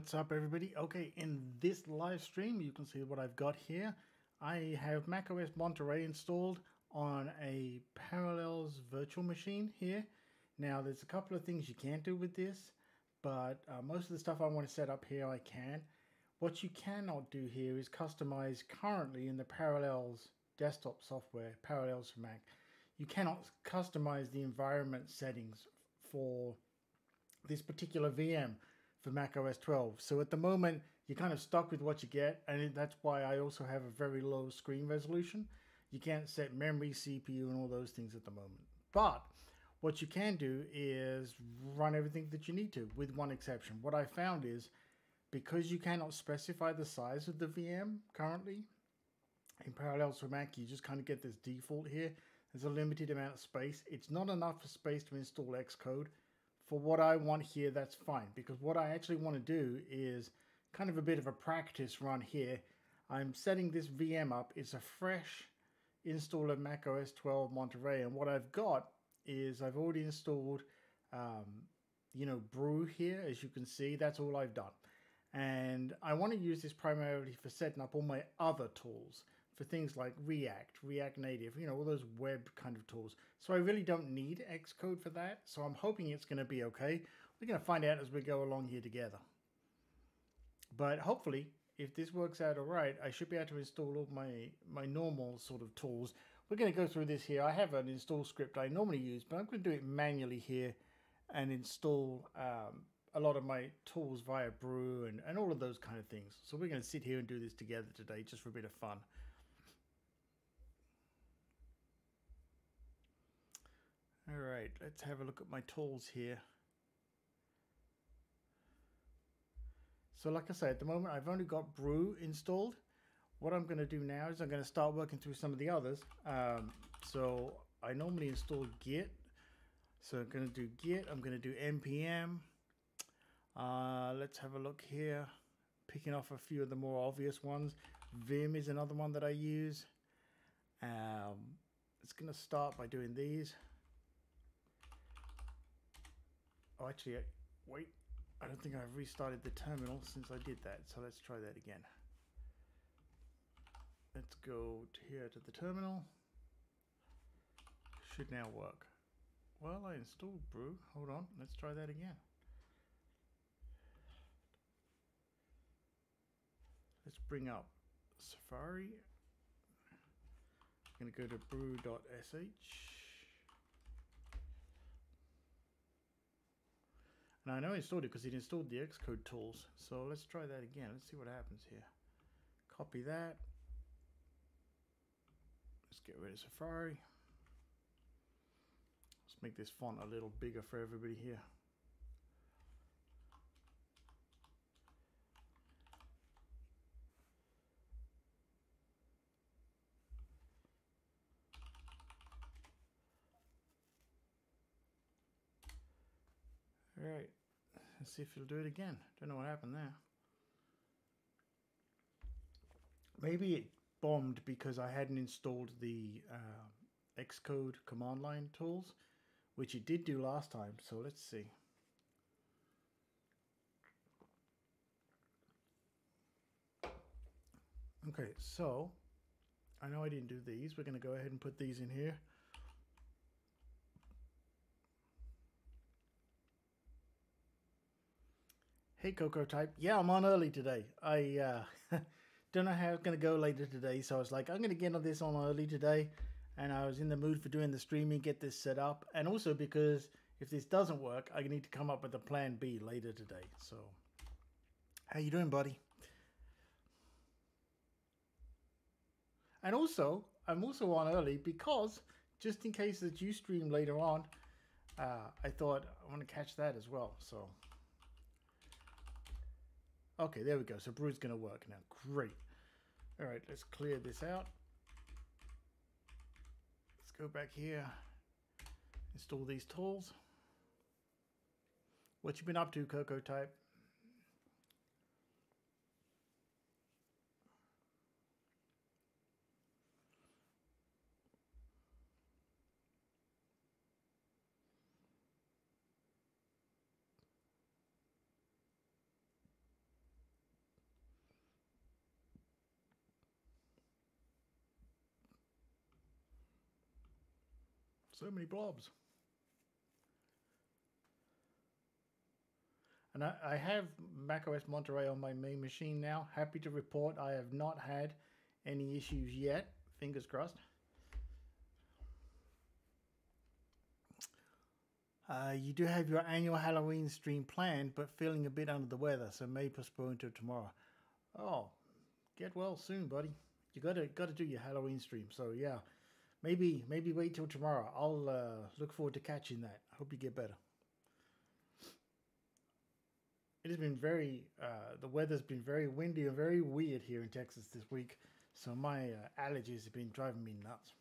What's up everybody? Okay, in this live stream you can see what I've got here. I have macOS Monterey installed on a Parallels virtual machine here. Now there's a couple of things you can't do with this, but uh, most of the stuff I want to set up here I can. What you cannot do here is customize currently in the Parallels desktop software, Parallels for Mac. You cannot customize the environment settings for this particular VM for Mac OS 12. So at the moment, you're kind of stuck with what you get, and that's why I also have a very low screen resolution. You can't set memory, CPU, and all those things at the moment. But what you can do is run everything that you need to, with one exception. What I found is because you cannot specify the size of the VM currently, in Parallels for Mac, you just kind of get this default here. There's a limited amount of space. It's not enough space to install Xcode for what I want here, that's fine. Because what I actually want to do is kind of a bit of a practice run here. I'm setting this VM up. It's a fresh install of Mac OS 12 Monterey. And what I've got is I've already installed, um, you know, Brew here. As you can see, that's all I've done. And I want to use this primarily for setting up all my other tools for things like React, React Native, you know, all those web kind of tools. So I really don't need Xcode for that. So I'm hoping it's going to be okay. We're going to find out as we go along here together. But hopefully, if this works out all right, I should be able to install all my, my normal sort of tools. We're going to go through this here. I have an install script I normally use, but I'm going to do it manually here and install um, a lot of my tools via Brew and, and all of those kind of things. So we're going to sit here and do this together today just for a bit of fun. All right, let's have a look at my tools here. So like I say, at the moment, I've only got Brew installed. What I'm going to do now is I'm going to start working through some of the others. Um, so I normally install Git. So I'm going to do Git. I'm going to do NPM. Uh, let's have a look here. Picking off a few of the more obvious ones. Vim is another one that I use. Um, it's going to start by doing these. Oh, actually, uh, wait. I don't think I've restarted the terminal since I did that. So let's try that again. Let's go here to the terminal. Should now work. Well, I installed Brew. Hold on. Let's try that again. Let's bring up Safari. I'm going to go to brew.sh. Now I know I installed it because it installed the Xcode tools. So let's try that again. Let's see what happens here. Copy that. Let's get rid of Safari. Let's make this font a little bigger for everybody here. All right, let's see if it'll do it again. Don't know what happened there. Maybe it bombed because I hadn't installed the uh, Xcode command line tools, which it did do last time. So let's see. Okay, so I know I didn't do these. We're going to go ahead and put these in here. Hey Coco Type, yeah, I'm on early today. I uh, don't know how it's going to go later today, so I was like, I'm going to get on this on early today, and I was in the mood for doing the streaming, get this set up, and also because if this doesn't work, I need to come up with a plan B later today. So, how you doing, buddy? And also, I'm also on early because just in case that you stream later on, uh, I thought I want to catch that as well. So. Okay, there we go. So Brew's going to work now. Great. All right, let's clear this out. Let's go back here. Install these tools. What you been up to, Coco Type? So many blobs. And I, I have macOS Monterey on my main machine now. Happy to report I have not had any issues yet. Fingers crossed. Uh, you do have your annual Halloween stream planned, but feeling a bit under the weather, so may postpone to tomorrow. Oh, get well soon, buddy. You gotta gotta do your Halloween stream. So yeah, maybe maybe wait till tomorrow. I'll uh, look forward to catching that. I hope you get better. It has been very uh, the weather's been very windy and very weird here in Texas this week, so my uh, allergies have been driving me nuts.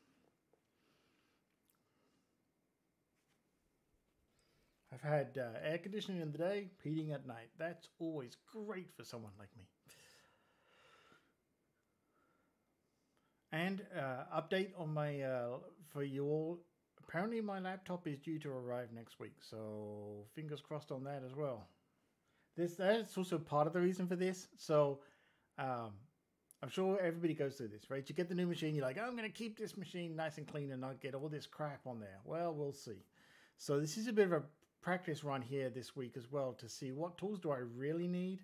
I've had uh, air conditioning in the day, heating at night. That's always great for someone like me. And uh, update on my uh, for you all. Apparently, my laptop is due to arrive next week, so fingers crossed on that as well. This that's also part of the reason for this. So, um, I'm sure everybody goes through this, right? You get the new machine, you're like, I'm going to keep this machine nice and clean and not get all this crap on there. Well, we'll see. So this is a bit of a practice run here this week as well to see what tools do I really need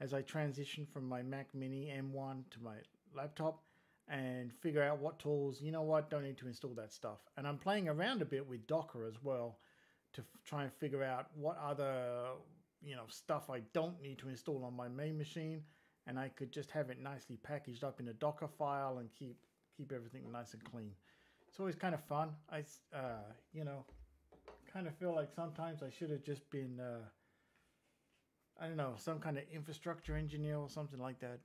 as I transition from my Mac Mini M1 to my laptop and figure out what tools, you know what, don't need to install that stuff. And I'm playing around a bit with Docker as well to try and figure out what other, you know, stuff I don't need to install on my main machine and I could just have it nicely packaged up in a Docker file and keep keep everything nice and clean. It's always kind of fun. I, uh, you know, kind of feel like sometimes I should have just been, uh, I don't know, some kind of infrastructure engineer or something like that.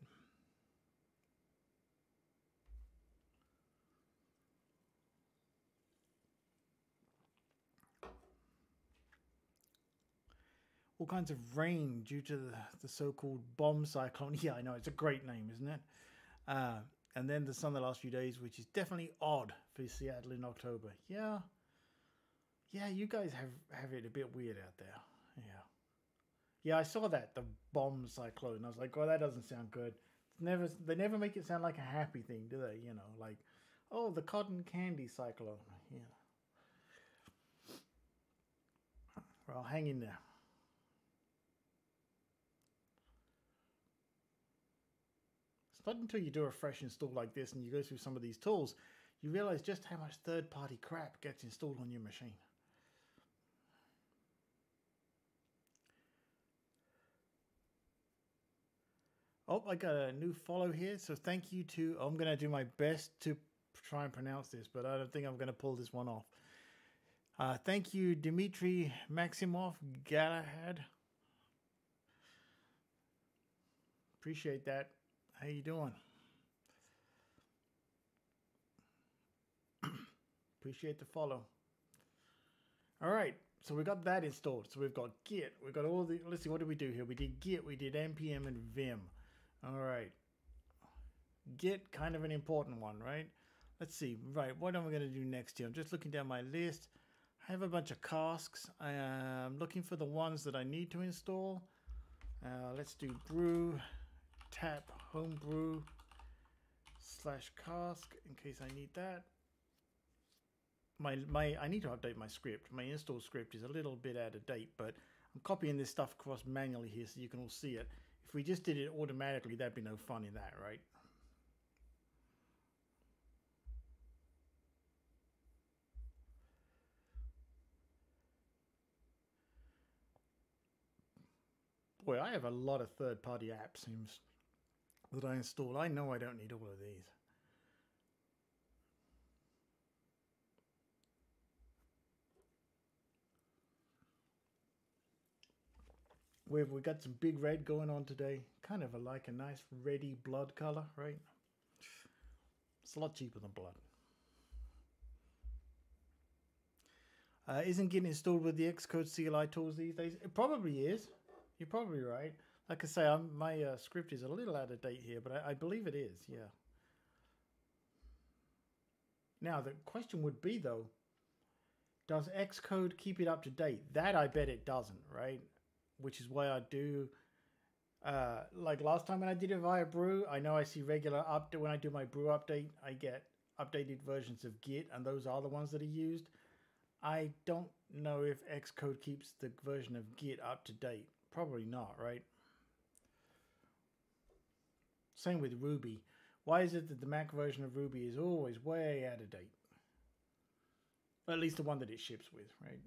All kinds of rain due to the, the so-called bomb cyclone. Yeah, I know it's a great name, isn't it? Uh, and then the sun the last few days, which is definitely odd for Seattle in October. Yeah, yeah, you guys have have it a bit weird out there. Yeah, yeah, I saw that the bomb cyclone. I was like, oh, that doesn't sound good. It's never they never make it sound like a happy thing, do they? You know, like, oh, the cotton candy cyclone. Yeah. Well, hang in there. Not until you do a fresh install like this and you go through some of these tools, you realize just how much third party crap gets installed on your machine. Oh, I got a new follow here. So thank you to, I'm going to do my best to try and pronounce this, but I don't think I'm going to pull this one off. Uh, thank you, Dmitry Maximov Galahad. Appreciate that. How you doing? Appreciate the follow. All right, so we got that installed. So we've got Git. We've got all the. Let's see, what did we do here? We did Git. We did npm and Vim. All right. Git, kind of an important one, right? Let's see. Right, what am I going to do next here? I'm just looking down my list. I have a bunch of casks. I'm looking for the ones that I need to install. Uh, let's do brew tap homebrew slash cask in case I need that. My, my, I need to update my script. My install script is a little bit out of date, but I'm copying this stuff across manually here so you can all see it. If we just did it automatically, there'd be no fun in that, right? Boy, I have a lot of third-party apps that I install. I know I don't need all of these. We've we got some big red going on today. Kind of a, like a nice reddy blood color, right? It's a lot cheaper than blood. Uh, isn't getting installed with the Xcode CLI tools these days? It probably is. You're probably right. Like I say, I'm, my uh, script is a little out of date here, but I, I believe it is, yeah. Now, the question would be, though, does Xcode keep it up to date? That I bet it doesn't, right? which is why I do. Uh, like last time when I did it via Brew, I know I see regular update when I do my Brew update. I get updated versions of Git, and those are the ones that are used. I don't know if Xcode keeps the version of Git up to date. Probably not, right? Same with Ruby. Why is it that the Mac version of Ruby is always way out of date? At least the one that it ships with, right?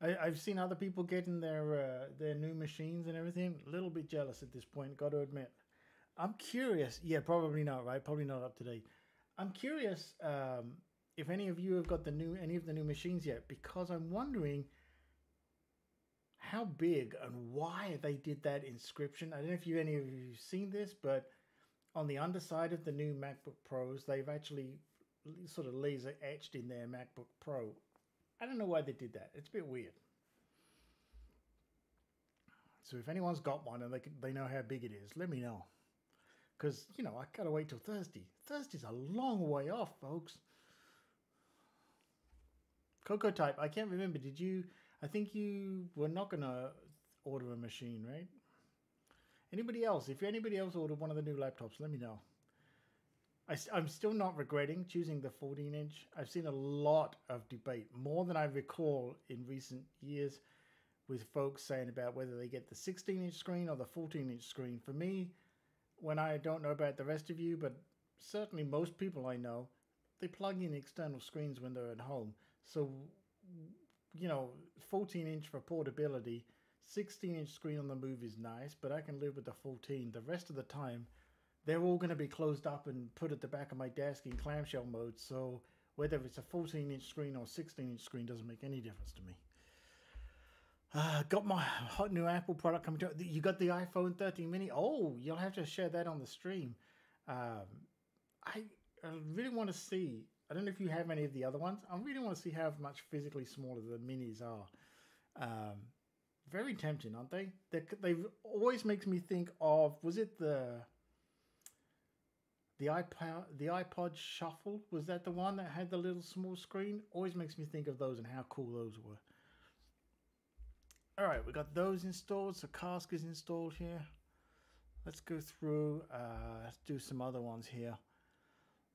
I, I've seen other people getting their uh, their new machines and everything. A little bit jealous at this point, got to admit. I'm curious. Yeah, probably not. Right? Probably not up to date. I'm curious um, if any of you have got the new any of the new machines yet, because I'm wondering how big and why they did that inscription. I don't know if you any of you have seen this, but on the underside of the new MacBook Pros, they've actually sort of laser etched in their MacBook Pro I don't know why they did that. It's a bit weird. So if anyone's got one and they can, they know how big it is, let me know. Because, you know, I gotta wait till Thursday. Thursday's a long way off, folks. Coco Type, I can't remember. Did you? I think you were not gonna order a machine, right? Anybody else? If anybody else ordered one of the new laptops, let me know. I, am still not regretting choosing the 14 inch. I've seen a lot of debate, more than I recall in recent years, with folks saying about whether they get the 16 inch screen or the 14 inch screen. For me, when I don't know about the rest of you, but certainly most people I know, they plug in external screens when they're at home. So, you know, 14 inch for portability, 16 inch screen on the move is nice, but I can live with the 14. The rest of the time, they're all going to be closed up and put at the back of my desk in clamshell mode. So whether it's a 14 inch screen or 16 inch screen doesn't make any difference to me. Uh, got my hot new Apple product coming to you. Got the iPhone 13 mini. Oh, you'll have to share that on the stream. Um, I, I really want to see. I don't know if you have any of the other ones. I really want to see how much physically smaller the minis are. Um, very tempting, aren't they? They they always makes me think of was it the the iPod, the iPod Shuffle was that the one that had the little small screen? Always makes me think of those and how cool those were. All right, we got those installed. So Cask is installed here. Let's go through. Uh, let's do some other ones here.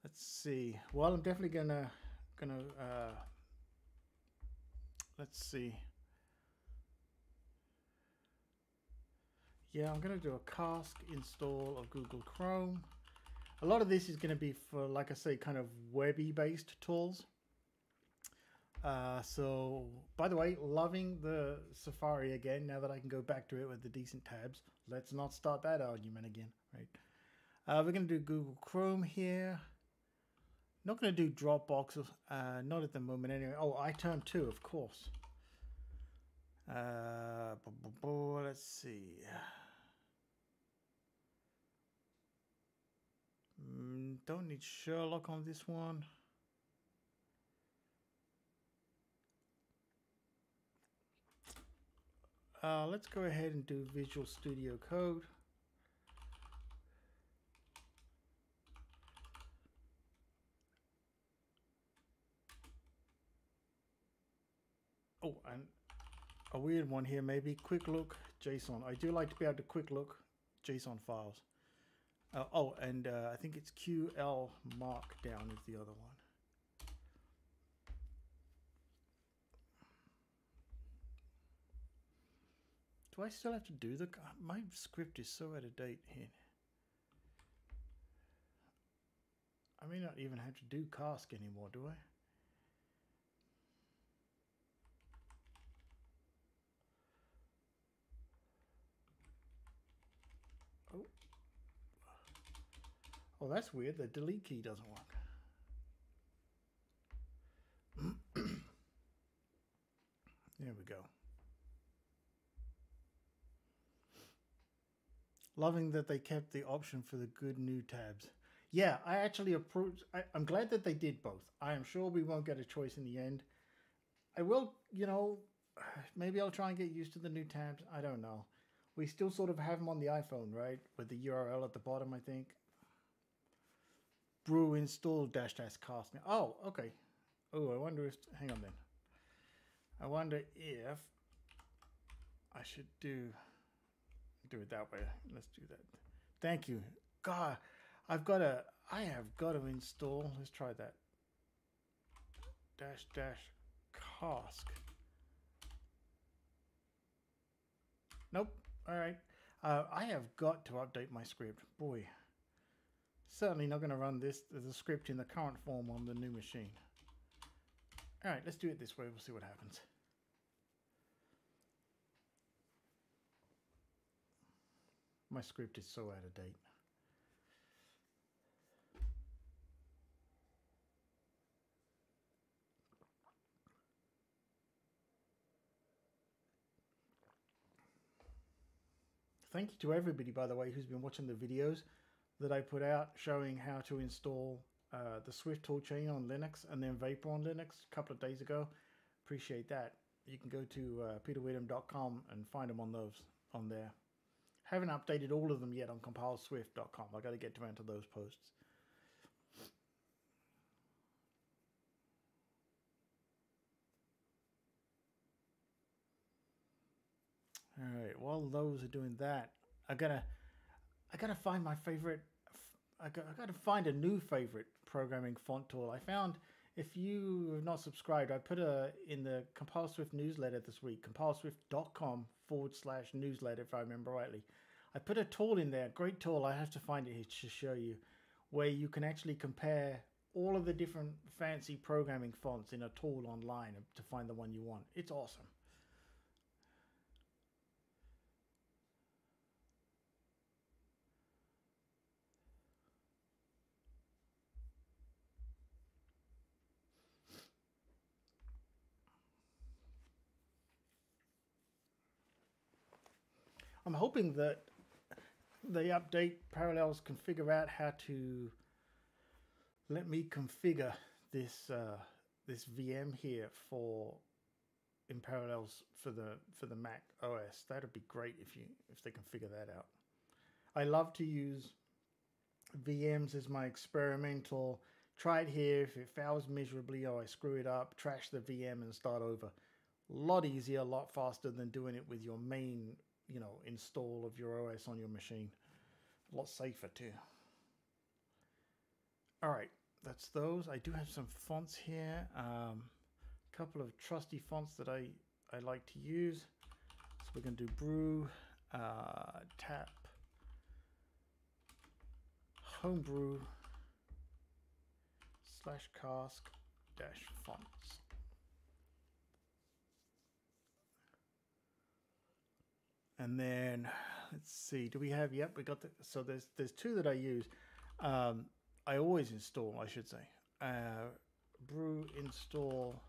Let's see. Well, I'm definitely gonna gonna. Uh, let's see. Yeah, I'm gonna do a Cask install of Google Chrome a lot of this is to be for, like I say, kind of webby based tools. Uh, so, by the way, loving the Safari again now that I can go back to it with the decent tabs. Let's not start that argument again, right? Uh, we're going to do Google Chrome here. Not going to do Dropbox, uh, not at the moment anyway. Oh, iTerm 2, of course. Uh, let's see. Mm, don't need Sherlock on this one. Uh, let's go ahead and do Visual Studio Code. Oh, and a weird one here maybe. Quick look JSON. I do like to be able to quick look JSON files. Uh, oh, and uh, I think it's QL Markdown is the other one. Do I still have to do the... Uh, my script is so out of date here. I may not even have to do cask anymore, do I? Oh, oh that's weird. The delete key doesn't work. there we go. Loving that they kept the option for the good new tabs. Yeah, I actually approve. I'm glad that they did both. I am sure we won't get a choice in the end. I will, you know, maybe I'll try and get used to the new tabs. I don't know. We still sort of have them on the iPhone, right? With the URL at the bottom, I think brew install dash dash cask. Oh, okay. Oh, I wonder if. Hang on then. I wonder if I should do do it that way. Let's do that. Thank you. God, I've got to I have got to install. Let's try that. Dash dash cask. Nope. All right. Uh, I have got to update my script. Boy, certainly not going to run this a script in the current form on the new machine. All right, let's do it this way. We'll see what happens. My script is so out of date. Thank you to everybody, by the way, who's been watching the videos that I put out showing how to install uh, the Swift toolchain on Linux and then Vapor on Linux a couple of days ago. Appreciate that. You can go to uh, and find them on those on there. Haven't updated all of them yet on compileswift.com. I got to get around to those posts. All right. While those are doing that, I gotta, I gotta find my favorite. I got, I gotta find a new favorite programming font tool. I found if you have not subscribed, I put a in the CompileSwift newsletter this week, compileswift.com forward slash newsletter, if I remember rightly. I put a tool in there, great tool. I have to find it here to show you, where you can actually compare all of the different fancy programming fonts in a tool online to find the one you want. It's awesome. I'm hoping that the update Parallels can figure out how to let me configure this uh, this VM here for in Parallels for the for the Mac OS. That'd be great if you if they can figure that out. I love to use VMs as my experimental. Try it here. If it fails miserably or I screw it up, trash the VM and start over. A lot easier, a lot faster than doing it with your main you know, install of your OS on your machine. A lot safer too. All right, that's those. I do have some fonts here. A um, couple of trusty fonts that I, I like to use. So we're to do brew, uh, tap, homebrew, slash cask, dash fonts. And then let's see, do we have? Yep, we got the. So there's there's two that I use. Um, I always install, I should say. Uh, brew install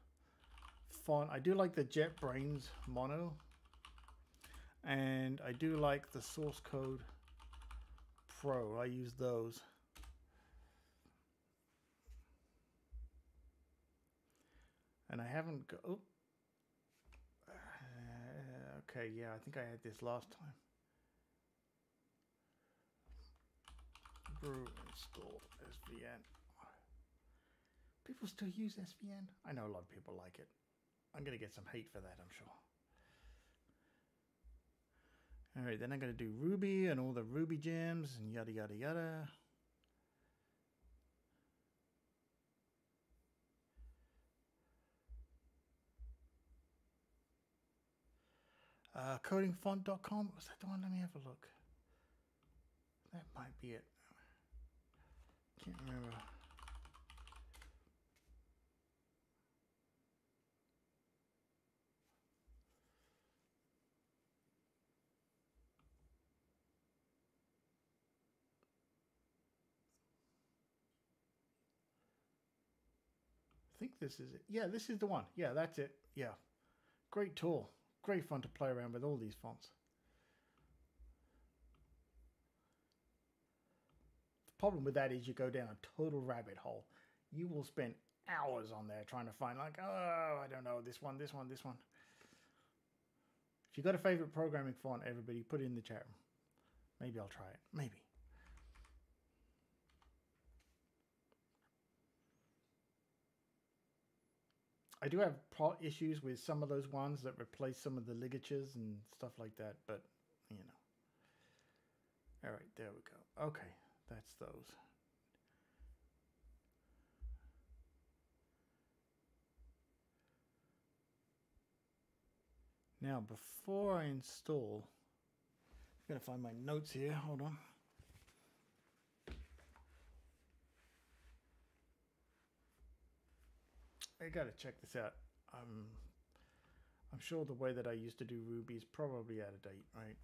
font. I do like the JetBrains mono, and I do like the source code pro. I use those. And I haven't go. Oh, Okay, yeah, I think I had this last time. Brew install SVN. People still use SVN? I know a lot of people like it. I'm going to get some hate for that, I'm sure. All right, then I'm going to do Ruby and all the Ruby gems and yada, yada, yada. Uh, codingfont.com. Was that the one? Let me have a look. That might be it. Can't remember. I think this is it. Yeah, this is the one. Yeah, that's it. Yeah. Great tool great fun to play around with all these fonts. The problem with that is you go down a total rabbit hole. You will spend hours on there trying to find like, oh, I don't know, this one, this one, this one. If you've got a favorite programming font, everybody put it in the chat room. Maybe I'll try it. Maybe. I do have issues with some of those ones that replace some of the ligatures and stuff like that, but you know. All right, there we go. Okay, that's those. Now, before I install, I'm going to find my notes here. Hold on. I got to check this out. I'm, I'm sure the way that I used to do Ruby is probably out of date, right?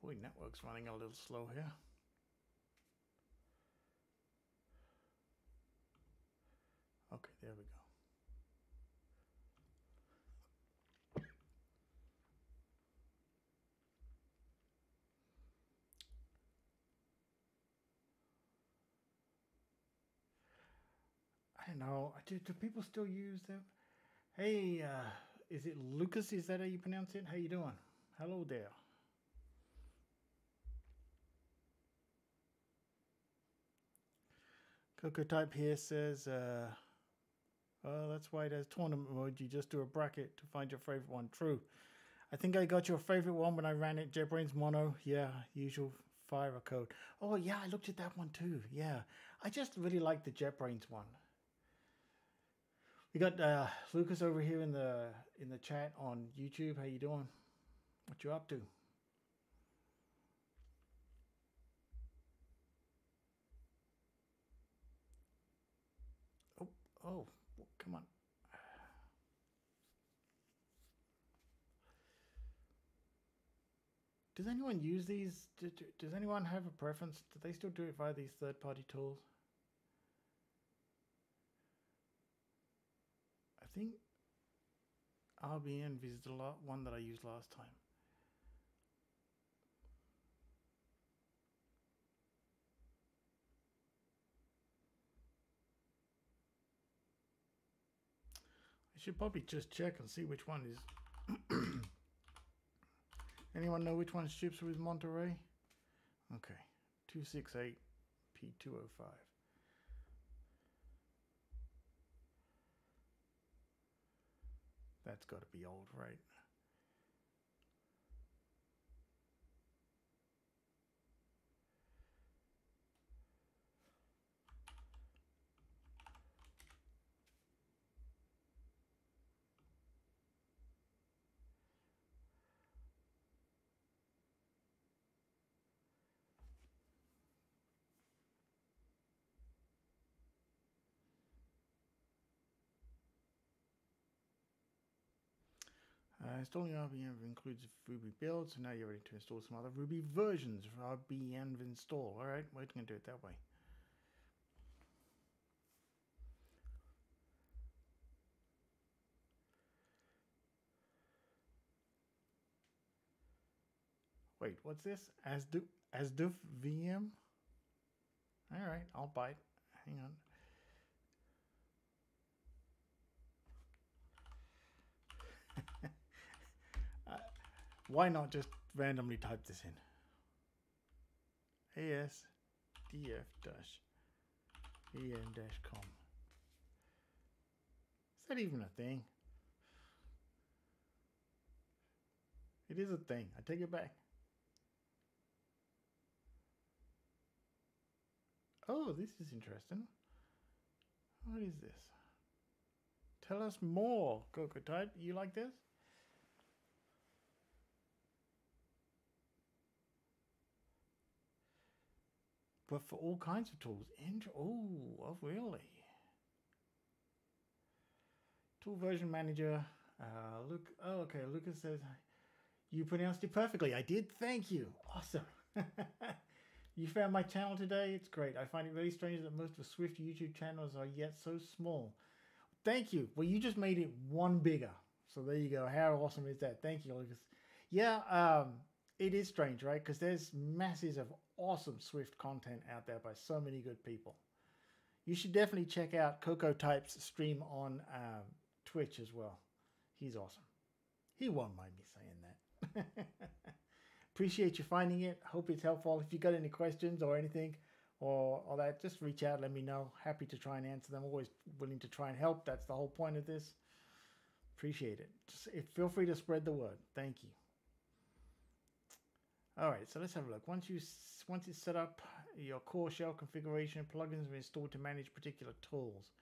Boy, network's running a little slow here. Okay, there we go. I don't know. Do, do people still use them? Hey, uh, is it Lucas? Is that how you pronounce it? How you doing? Hello there. Coco Type here says, uh, oh, that's why there's tournament mode. You just do a bracket to find your favorite one. True. I think I got your favorite one when I ran it. JetBrains Mono. Yeah, usual Fira Code. Oh, yeah, I looked at that one too. Yeah. I just really like the JetBrains one. We got uh, Lucas over here in the in the chat on YouTube. How you doing? What you up to? Oh, come on. Does anyone use these? Does anyone have a preference? Do they still do it via these third-party tools? I think RBenv is the one that I used last time. I should probably just check and see which one is. Anyone know which one ships with Monterey? Okay, 268 P205. That's got to be old, right? Uh, installing RBenv includes Ruby build, so now you're ready to install some other Ruby versions of RBenv install. Alright, we're going to do it that way. Wait, what's this? As do as do VM? Alright, I'll bite. Hang on. Why not just randomly type this in? asdf dash em dash com. Is that even a thing? It is a thing. I take it back. Oh, this is interesting. What is this? Tell us more, Coco Type. You like this? But for all kinds of tools. And oh, oh, really? Tool version manager. Uh, look, oh, okay. Lucas says you pronounced it perfectly. I did. Thank you. Awesome. you found my channel today. It's great. I find it very strange that most of Swift YouTube channels are yet so small. Thank you. Well, you just made it one bigger. So there you go. How awesome is that? Thank you, Lucas. Yeah, um, it is strange, right? Because there's masses of awesome Swift content out there by so many good people. You should definitely check out Coco Type's stream on um, Twitch as well. He's awesome. He won't mind me saying that. Appreciate you finding it. Hope it's helpful. If you got any questions or anything or all that, just reach out. Let me know. Happy to try and answer them. Always willing to try and help. That's the whole point of this. Appreciate it. Just feel free to spread the word. Thank you. All right, so let's have a look. Once you once it's set up, your core shell configuration plugins are installed to manage particular tools.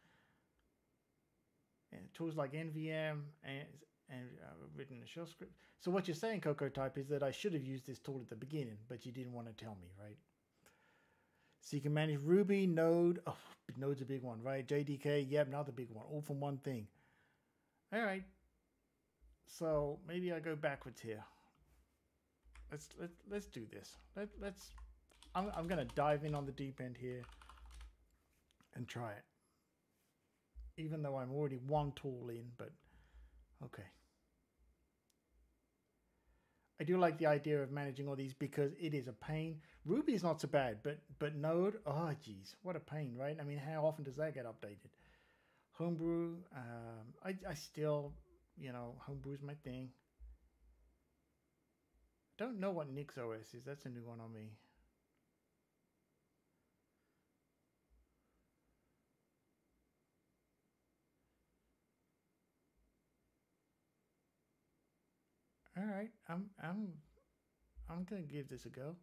And tools like NVM and and uh, written a shell script. So what you're saying, Coco Type, is that I should have used this tool at the beginning, but you didn't want to tell me, right? So you can manage Ruby, Node. Oh, Node's a big one, right? JDK, yep, another big one, all from one thing. All right. So maybe I go backwards here. Let's let, let's do this. Let, let's. I'm I'm gonna dive in on the deep end here and try it. Even though I'm already one tool in, but okay. I do like the idea of managing all these because it is a pain. Ruby is not so bad, but but Node, oh geez, what a pain, right? I mean, how often does that get updated? Homebrew, um, I I still, you know, Homebrew is my thing. Don't know what NixOS is. That's a new one on me. All right, I'm I'm I'm gonna give this a go.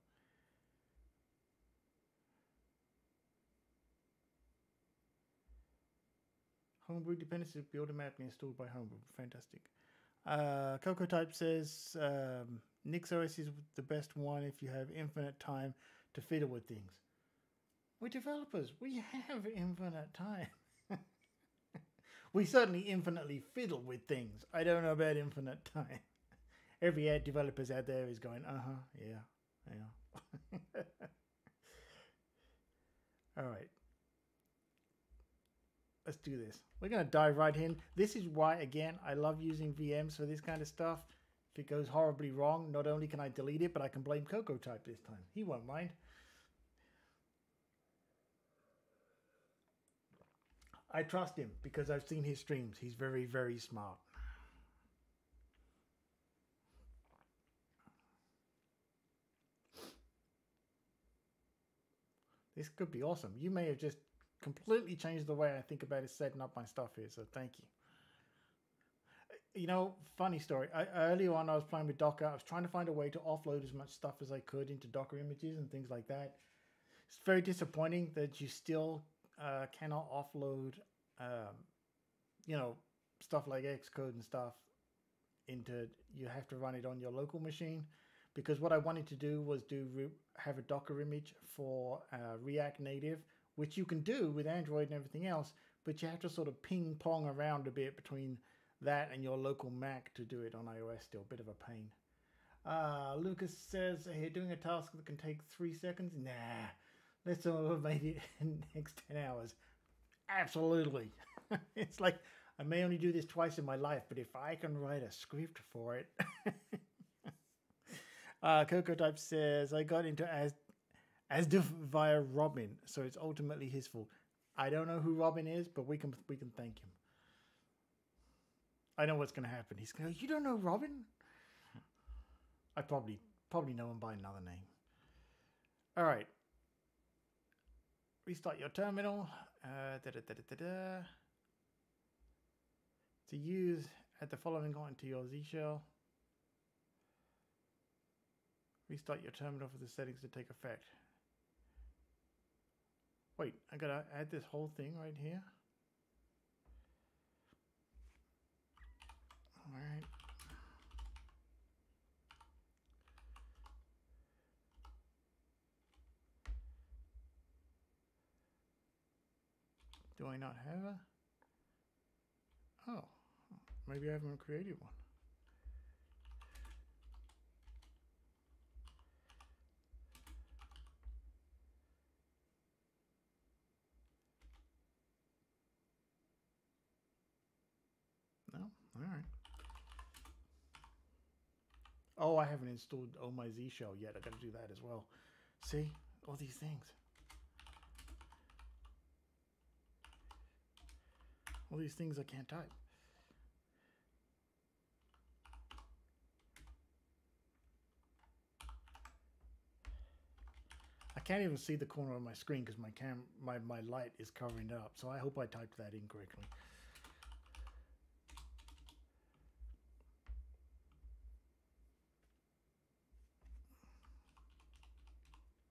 Homebrew dependencies be automatically installed by Homebrew. Fantastic. Uh, Coco Type says um, NixOS is the best one if you have infinite time to fiddle with things. We're developers. We have infinite time. we certainly infinitely fiddle with things. I don't know about infinite time every ad developers out there is going, uh huh, yeah, yeah. All right. Let's do this. We're going to dive right in. This is why, again, I love using VMs for this kind of stuff. If it goes horribly wrong, not only can I delete it, but I can blame Coco Type this time. He won't mind. I trust him because I've seen his streams. He's very, very smart. This could be awesome. You may have just completely changed the way I think about it setting up my stuff here. So thank you. You know, funny story. I, earlier on, I was playing with Docker. I was trying to find a way to offload as much stuff as I could into Docker images and things like that. It's very disappointing that you still uh, cannot offload, um, you know, stuff like Xcode and stuff into. You have to run it on your local machine because what I wanted to do was do have a Docker image for uh, React Native, which you can do with Android and everything else, but you have to sort of ping pong around a bit between that and your local Mac to do it on iOS. Still, a bit of a pain. Uh, Lucas says, "Hey, doing a task that can take three seconds? Nah, let's automate it in the next ten hours. Absolutely. it's like I may only do this twice in my life, but if I can write a script for it." Uh, Coco Type says, I got into As asdf via Robin, so it's ultimately his fault. I don't know who Robin is, but we can we can thank him. I know what's going to happen. He's going to You don't know Robin? I probably probably know him by another name. All right. Restart your terminal. Uh, da, da, da, to use, add the following onto your Z shell. Restart your terminal for the settings to take effect. Wait, I gotta add this whole thing right here. All right. Do I not have a? Oh, maybe I haven't created one. No? All right. Oh, I haven't installed Oh My Z Shell yet. I got to do that as well. See? All these things. All these things I can't type. I can't even see the corner of my screen because my cam my, my light is covering it up. So I hope I typed that incorrectly.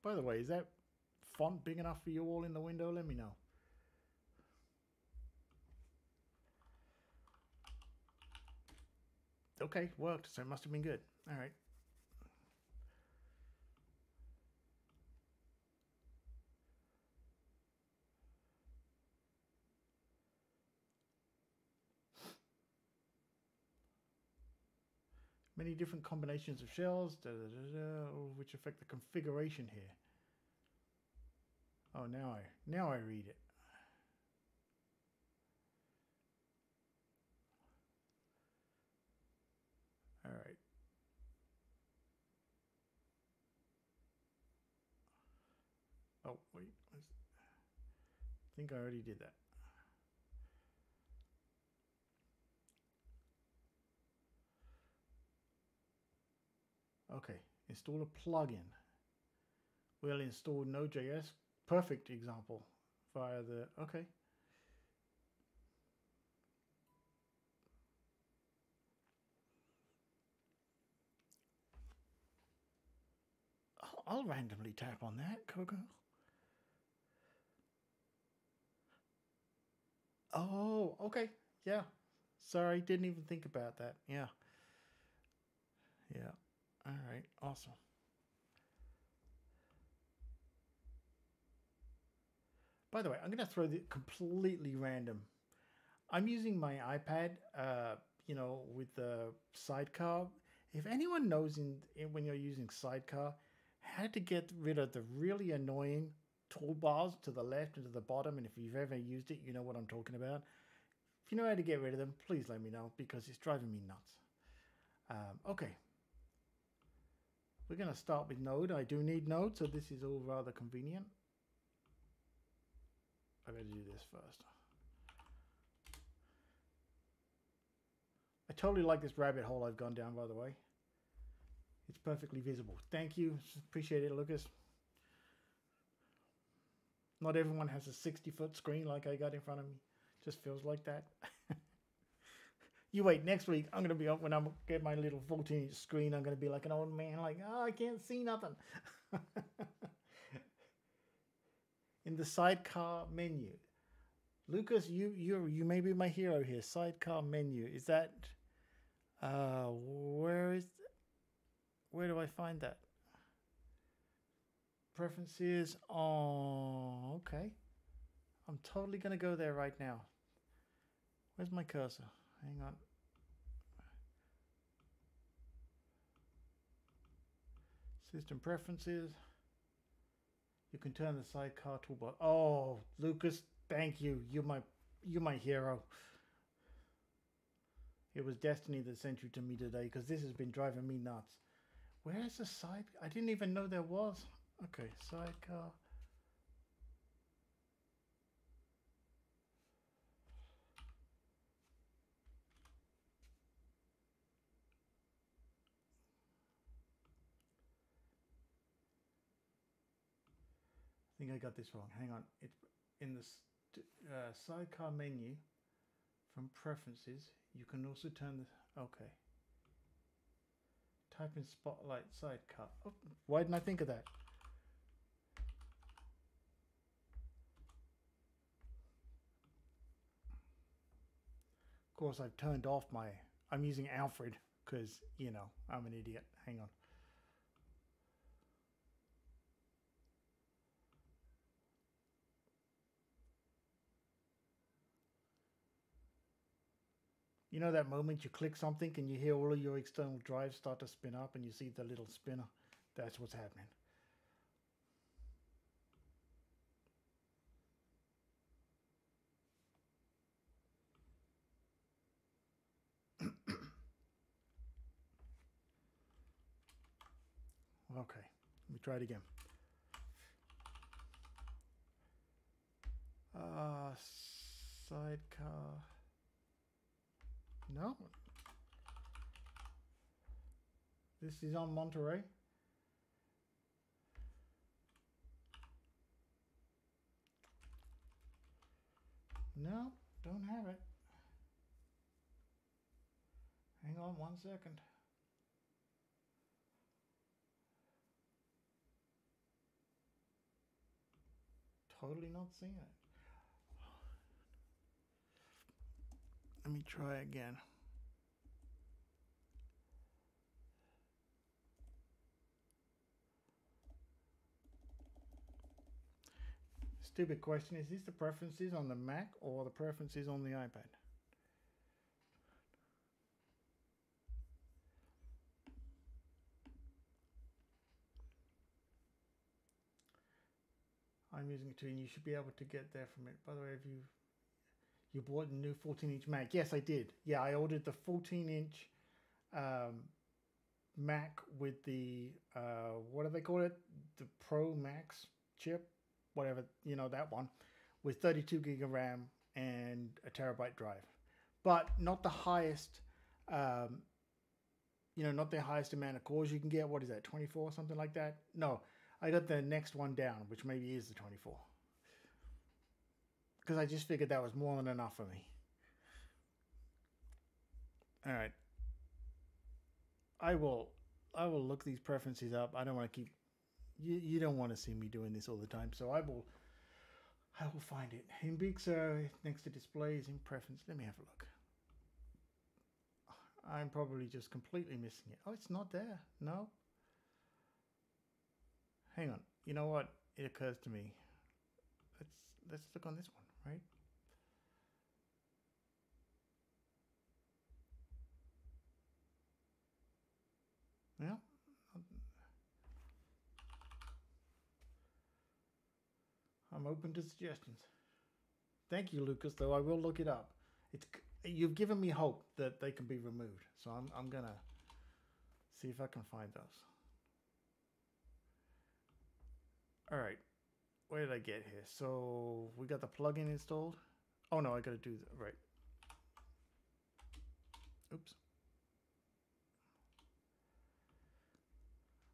By the way, is that font big enough for you all in the window? Let me know. Okay, worked, so it must have been good. All right. Many different combinations of shells, da, da, da, which affect the configuration here. Oh, now I now I read it. All right. Oh, wait. I think I already did that. Okay, install a plugin. We'll install Node.js. Perfect example via the, okay. I'll randomly tap on that, Coco. Oh, okay. Yeah. Sorry, didn't even think about that. Yeah. Yeah. All right. Awesome. By the way, I'm going to throw the completely random. I'm using my iPad, uh, you know, with the sidecar. If anyone knows in, in when you're using sidecar, how to get rid of the really annoying toolbars to the left and to the bottom, and if you've ever used it, you know what I'm talking about. If you know how to get rid of them, please let me know because it's driving me nuts. Um, okay, we're going to start with Node. I do need Node, so this is all rather convenient. I'm going to do this first. I totally like this rabbit hole I've gone down, by the way. It's perfectly visible. Thank you. Appreciate it, Lucas. Not everyone has a 60 foot screen like I got in front of me. Just feels like that. you wait, next week I'm gonna be up when I get my little 14 inch screen, I'm gonna be like an old man, like, oh, I can't see nothing. in the sidecar menu. Lucas, you you you may be my hero here. Sidecar menu. Is that uh where is where do I find that? Preferences. Oh, okay. I'm totally gonna go there right now. Where's my cursor? Hang on. System preferences. You can turn the sidecar toolbar. Oh, Lucas, thank you. You're my you're my hero. It was destiny that sent you to me today because this has been driving me nuts. Where's the side? I didn't even know there was. Okay, sidecar. Think I got this wrong. Hang on. It's in the uh, sidecar menu from preferences. You can also turn the okay. Type in spotlight sidecar. Oh, why didn't I think of that? Of course, I've turned off my. I'm using Alfred because you know I'm an idiot. Hang on. You know that moment you click something and you hear all of your external drives start to spin up and you see the little spinner? That's what's happening. okay, let me try it again. Uh, sidecar. No. This is on Monterey. No, don't have it. Hang on one second. Totally not seeing it. Let me try again. Stupid question. Is this the preferences on the Mac or the preferences on the iPad? I'm using it too, and you should be able to get there from it. By the way, have you you bought a new 14 inch Mac? Yes, I did. Yeah, I ordered the 14 inch um, Mac with the uh, what do they call it? The Pro Max chip, whatever you know that one, with 32 gig of RAM and a terabyte drive, but not the highest. Um, you know, not the highest amount of cores you can get. What is that, 24, something like that? No, I got the next one down, which maybe is the 24. Because I just figured that was more than enough for me. All right. I will I will look these preferences up. I don't want to keep you, you don't want to see me doing this all the time, so I will I will find it. In Big Sur, next to displays in preference. Let me have a look. I'm probably just completely missing it. Oh, it's not there. No, hang on. You know what? It occurs to me. Let's let's look on this one, right? Yeah. I'm open to suggestions. Thank you, Lucas. Though I will look it up. It's you've given me hope that they can be removed, so I'm I'm gonna see if I can find those. All right. Where did I get here? So we got the plugin installed. Oh no, I got to do that. Right. Oops.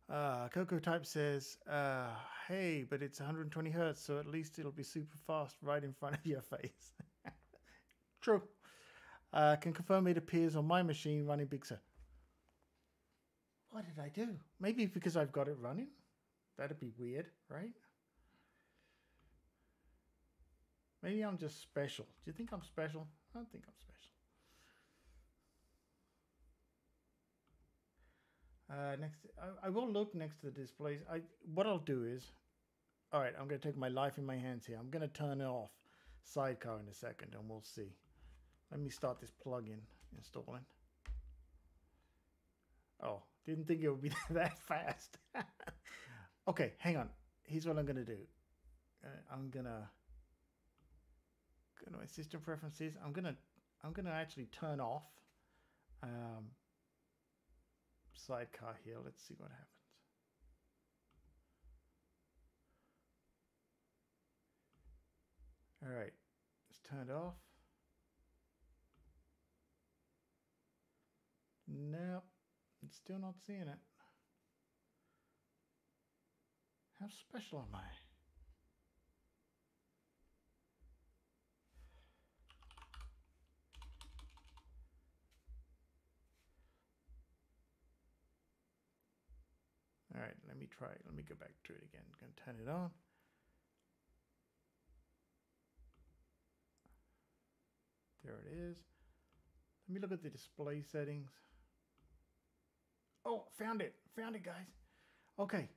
Uh, Coco Type says, uh, hey, but it's 120 hertz, so at least it'll be super fast right in front of your face. True. Uh, can confirm it appears on my machine running Big Sur. What did I do? Maybe because I've got it running? That'd be weird, right? Maybe I'm just special. Do you think I'm special? I don't think I'm special. Uh, next, I, I, will look next to the displays. I what I'll do is, all right, I'm going to take my life in my hands here. I'm going to turn it off Sidecar in a second, and we'll see. Let me start this plugin installing. Oh, didn't think it would be that fast. Okay, hang on. Here's what I'm gonna do. Uh, I'm gonna go to my system preferences. I'm gonna I'm gonna actually turn off um, sidecar here. Let's see what happens. All right, it's turned off. Nope, it's still not seeing it. How special am I? All right, let me try. Let me go back to it again. I'm going to turn it on. There it is. Let me look at the display settings. Oh, found it. Found it, guys. Okay,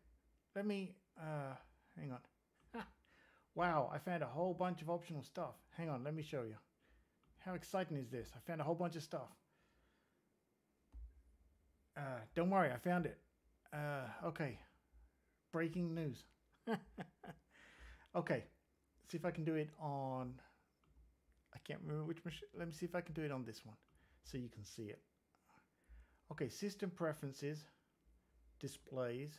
let me uh, hang on. wow, I found a whole bunch of optional stuff. Hang on, let me show you. How exciting is this? I found a whole bunch of stuff. Uh, don't worry, I found it. Uh, okay. Breaking news. okay. See if I can do it on... I can't remember which machine. Let me see if I can do it on this one so you can see it. Okay, system preferences, displays,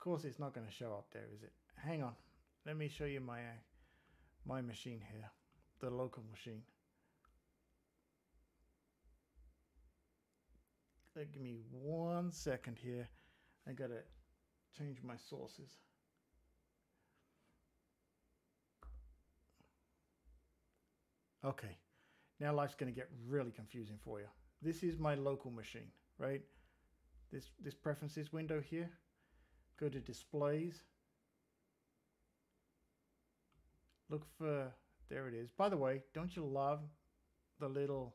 Of course it's not going to show up there, is it? Hang on. Let me show you my my machine here, the local machine. Uh, give me one second here. I gotta change my sources. Okay, now life's to get really confusing for you. This is my local machine, right? This, this preferences window here. Go to displays. Look for, there it is. By the way, don't you love the little,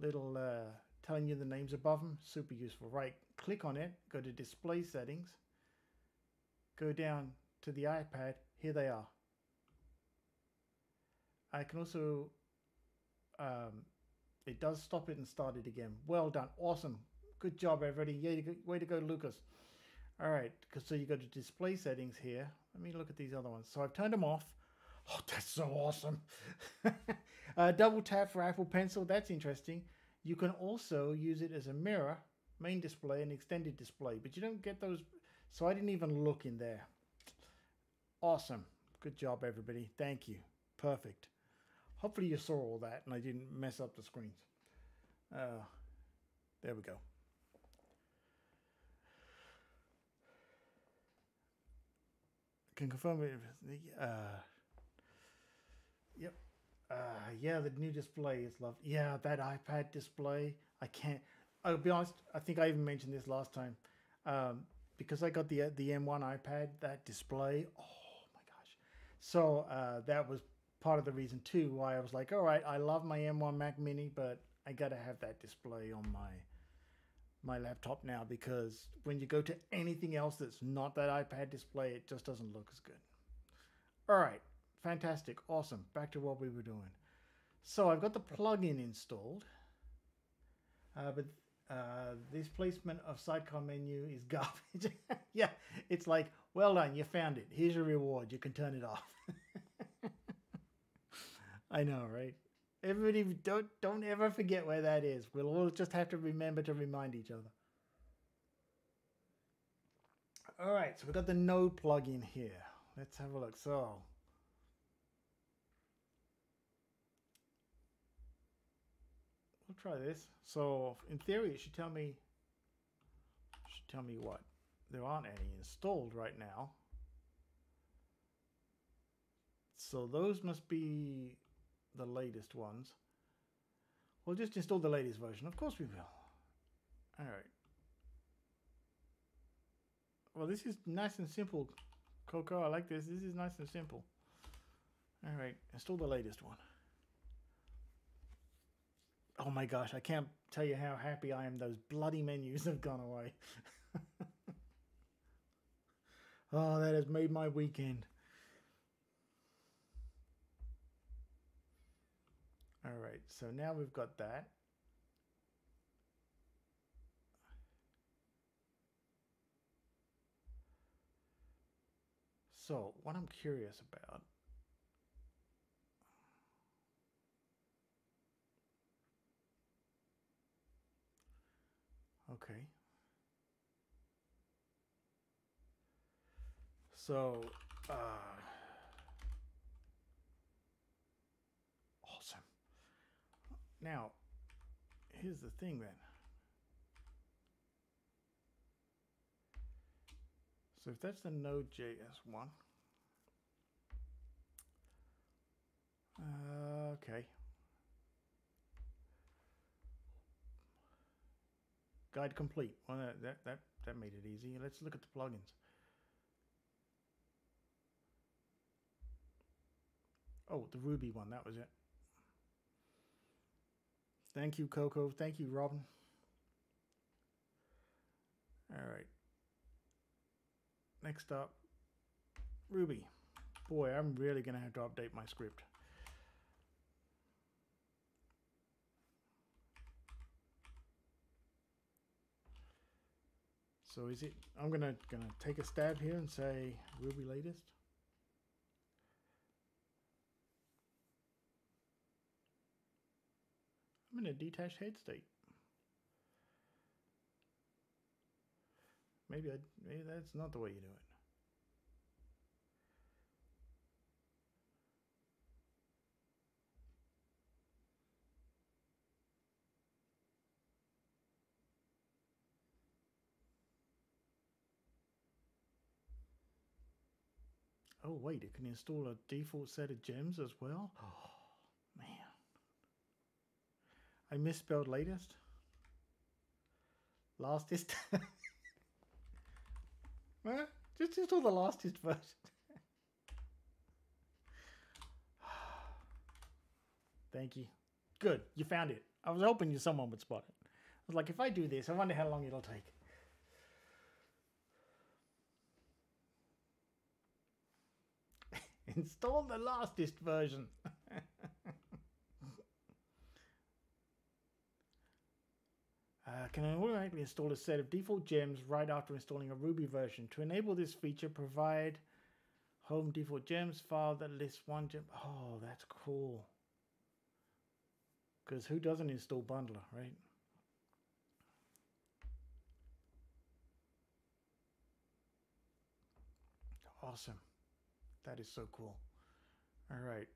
little, uh, telling you the names above them? Super useful. Right, click on it, go to display settings, go down to the iPad. Here they are. I can also, um, it does stop it and start it again. Well done. Awesome. Good job, everybody. Yeah, way to go, Lucas. All right, so you go to display settings here. Let me look at these other ones. So I've turned them off. Oh, that's so awesome. uh, double tap for Apple Pencil. That's interesting. You can also use it as a mirror, main display, and extended display, but you don't get those. So I didn't even look in there. Awesome. Good job, everybody. Thank you. Perfect. Hopefully you saw all that and I didn't mess up the screens. Uh, there we go. Can confirm it. Uh. Uh, yeah, the new display is loved. Yeah, that iPad display. I can't. I'll be honest. I think I even mentioned this last time. Um, because I got the the M1 iPad, that display. Oh my gosh. So uh, that was part of the reason too why I was like, all right, I love my M1 Mac Mini, but I gotta have that display on my my laptop now because when you go to anything else that's not that iPad display, it just doesn't look as good. All right, fantastic, awesome. Back to what we were doing. So I've got the plugin installed, uh, but uh, this placement of sidecar menu is garbage. yeah, it's like, well done, you found it. Here's your reward. You can turn it off. I know, right? Everybody, don't don't ever forget where that is. We'll all just have to remember to remind each other. All right, so we've got the node plugin here. Let's have a look. So, try this. So, in theory, it should tell me should tell me what there aren't any installed right now. So those must be the latest ones. We'll just install the latest version. Of course we will. All right. Well, this is nice and simple, Coco. I like this. This is nice and simple. All right, install the latest one. Oh my gosh, I can't tell you how happy I am. Those bloody menus have gone away. oh, that has made my weekend. All right, so now we've got that. So what I'm curious about Okay. So, uh, Now, here's the thing then. So if that's the Node.js one, uh, okay. Guide complete. Well, that, that, that made it easy. Let's look at the plugins. Oh, the Ruby one, that was it. Thank you, Coco. Thank you, Robin. All right. Next up, Ruby. Boy, I'm really going to have to update my script. So is it, I'm gonna, gonna take a stab here and say Ruby latest. I'm in a detached head state. Maybe I, maybe that's not the way you do it. Wait, it can install a default set of gems as well? Oh man. I misspelled latest. Lastest. huh? Just install the lastest version. Thank you. Good, you found it. I was hoping you someone would spot it. I was like, if I do this, I wonder how long it'll take. Install the lastest version. uh, can automatically install a set of default gems right after installing a Ruby version? To enable this feature, provide home default gems file that lists one gem. Oh, that's cool. Because who doesn't install Bundler, right? Awesome. That is so cool. All right.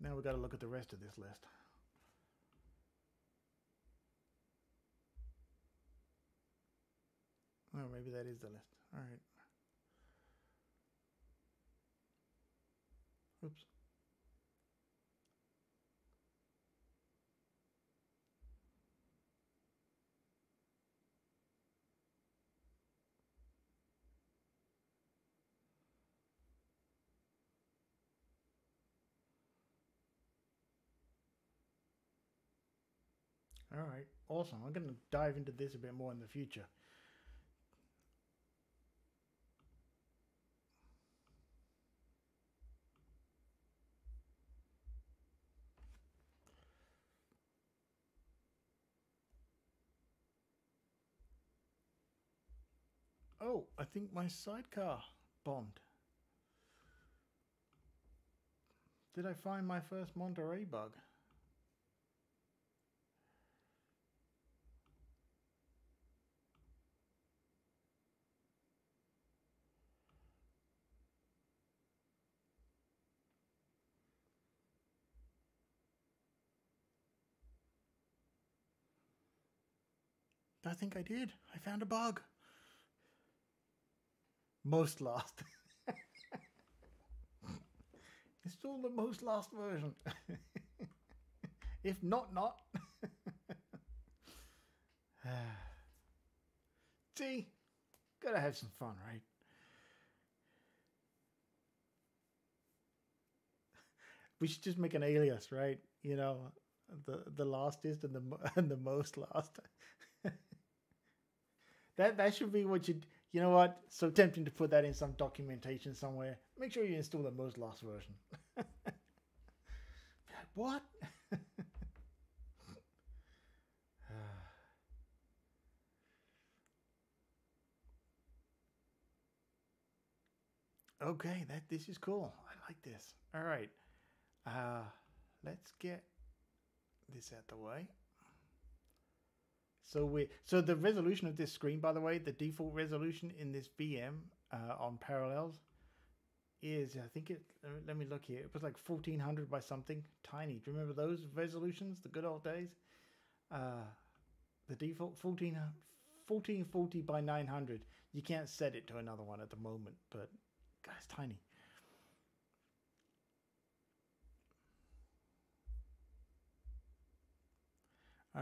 Now we got to look at the rest of this list. Oh, maybe that is the list. All right. Oops. All right, awesome. I'm going to dive into this a bit more in the future. Oh, I think my sidecar bombed. Did I find my first Monterey bug? I think I did. I found a bug. Most last. Install the most last version. if not, not. See, gotta have some fun, right? We should just make an alias, right? You know, the the lastest and the and the most last. That that should be what you. You know what? So tempting to put that in some documentation somewhere. Make sure you install the most last version. what? okay, that this is cool. I like this. All right. Uh, let's get this out the way. So we so the resolution of this screen, by the way, the default resolution in this VM uh, on Parallels is I think it. Let me look here. It was like fourteen hundred by something, tiny. Do you remember those resolutions, the good old days? Uh, the default 14, 1440 by nine hundred. You can't set it to another one at the moment, but guys, tiny.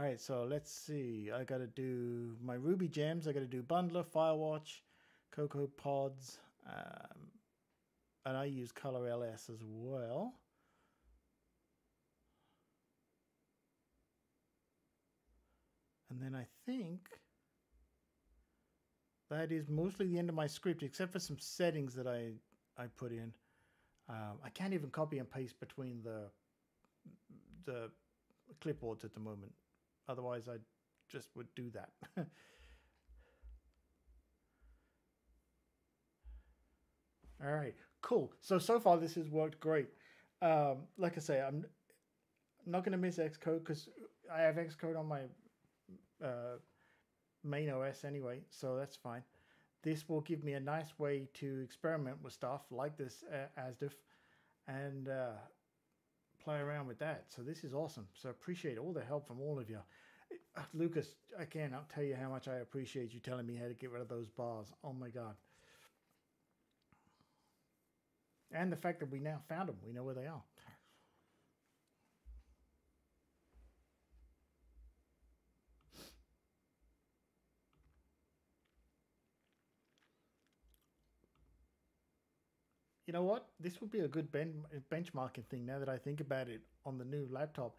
All right, so let's see. I got to do my Ruby gems. I got to do Bundler, Filewatcher, Cocoa Pods, um, and I use Color LS as well. And then I think that is mostly the end of my script, except for some settings that I I put in. Um, I can't even copy and paste between the the clipboards at the moment. Otherwise, I just would do that. All right, cool. So, so far this has worked great. Um, like I say, I'm not going to miss Xcode because I have Xcode on my uh, main OS anyway, so that's fine. This will give me a nice way to experiment with stuff like this uh, ASDF and uh, play around with that. So this is awesome. So appreciate all the help from all of you. Uh, Lucas, I cannot tell you how much I appreciate you telling me how to get rid of those bars. Oh my God. And the fact that we now found them, we know where they are. You know what? This would be a good ben- benchmarking thing now that I think about it on the new laptop.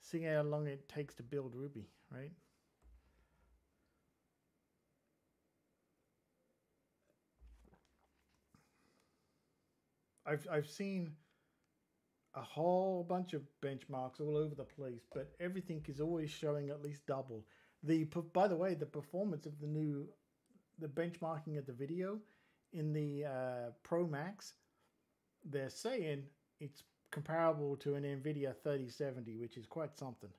Seeing how long it takes to build Ruby, right? I've I've seen a whole bunch of benchmarks all over the place, but everything is always showing at least double. The by the way, the performance of the new the benchmarking of the video in the uh, Pro Max, they're saying it's comparable to an Nvidia 3070, which is quite something.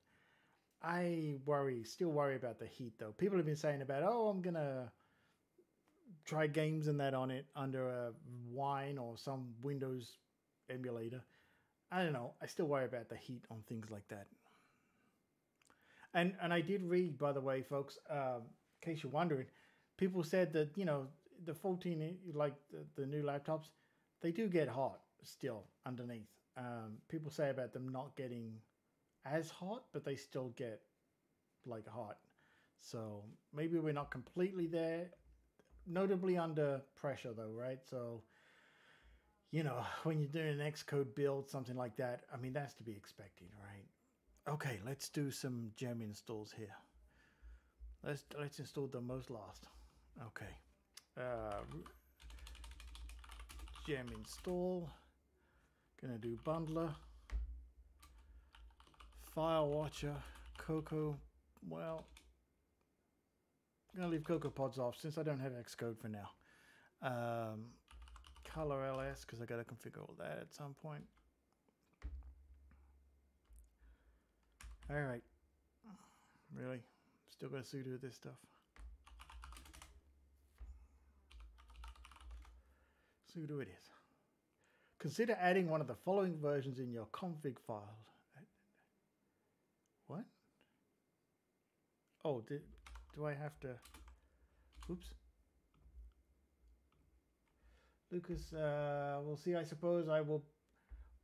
I worry, still worry about the heat though. People have been saying about, oh, I'm gonna try games and that on it under a Wine or some Windows emulator. I don't know. I still worry about the heat on things like that. And and I did read, by the way, folks, um, in case you're wondering, people said that you know the 14 like the, the new laptops, they do get hot still underneath. Um, people say about them not getting as hot, but they still get like hot. So maybe we're not completely there. Notably under pressure, though, right? So, you know, when you're doing an Xcode build, something like that, I mean, that's to be expected, right? Okay, let's do some gem installs here. Let's let's install the most last. Okay, uh, gem install. Gonna do bundler, file watcher, Cocoa. Well, I'm gonna leave Cocoa Pods off since I don't have Xcode for now. Um, color ls because I gotta configure all that at some point. All right, really, still got to sudo this stuff. Sudo it is. Consider adding one of the following versions in your config file. What? Oh, did, do I have to... Oops. Lucas, uh, we'll see. I suppose I will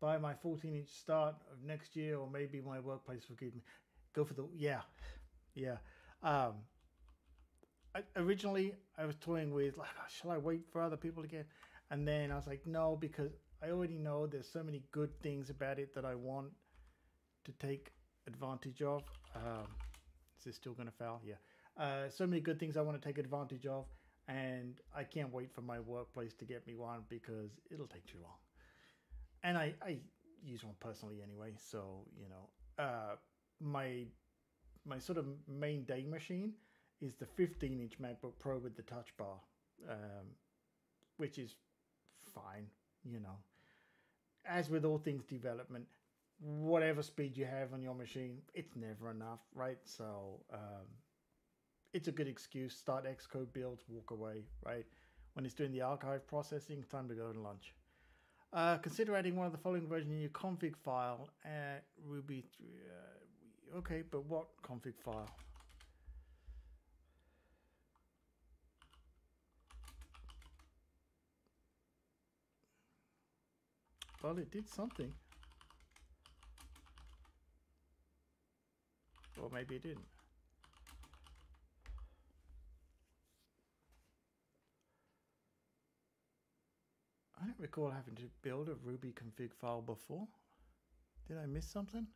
buy my 14 inch start of next year, or maybe my workplace will give me. Go for the. Yeah. Yeah. Um, I, originally, I was toying with, like, oh, shall I wait for other people to get? And then I was like, no, because I already know there's so many good things about it that I want to take advantage of. Um, is this still going to fail? Yeah. Uh, so many good things I want to take advantage of, and I can't wait for my workplace to get me one because it'll take too long. And I, I use one personally anyway, so you know, uh, my my sort of main day machine is the 15 inch MacBook Pro with the touch bar, um, which is fine, you know. As with all things development, whatever speed you have on your machine, it's never enough, right? So um, it's a good excuse. Start Xcode builds, walk away, right? When it's doing the archive processing, time to go to lunch. Uh, consider adding one of the following versions in your config file at Ruby 3. Uh, okay, but what config file? Well, it did something. Or maybe it didn't. I don't recall having to build a Ruby config file before. Did I miss something?